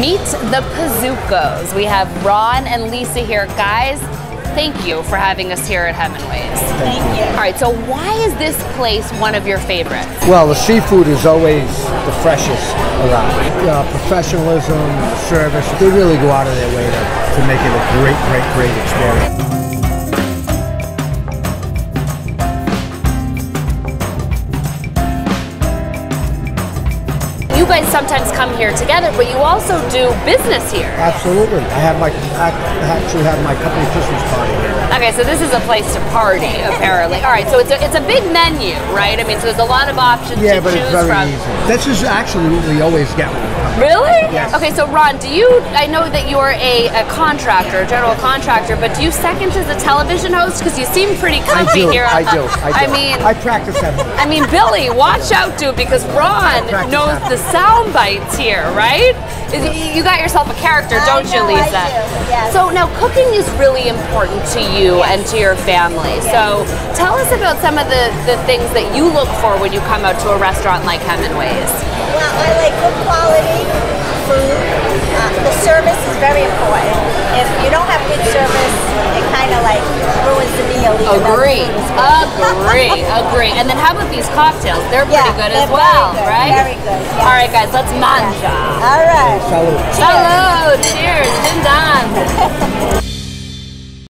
Meet the Pizzucos. We have Ron and Lisa here. Guys, thank you for having us here at Hemenway's. Thank you. All right, so why is this place one of your favorites? Well, the seafood is always the freshest around. Uh, professionalism, service, they really go out of their way to, to make it a great, great, great experience. Guys sometimes come here together, but you also do business here. Absolutely. I have my, I actually have my company Christmas party here. Okay, so this is a place to party, apparently. All right, so it's a, it's a big menu, right? I mean, so there's a lot of options Yeah, to but choose it's very from. easy. This is actually what we always get when we come. Really? Yes. Okay, so Ron, do you? I know that you're a, a contractor, a general contractor, but do you second as a television host? Because you seem pretty I do. here. I do. I do. I mean, I practice that. I mean, Billy, watch out, dude, because Ron knows that. the sound bites here, right? Is- You got yourself a character, don't you, know, I Lisa? do, yes. So now, cooking is really important to you and to your family. So tell us about some of the, the things that you look for when you come out to a restaurant like Hemenway's. Well, I like good quality food. Uh, the service is very important. If you don't have good service, it kind of like ruins the meal. even though the Agree. food is good. Agree. Agree. And then how about these cocktails? They're pretty Yeah, good they're as well, good, right? very good, yes. All right, guys, let's manja. All right. Salute. Hello. Cheers. Din dan.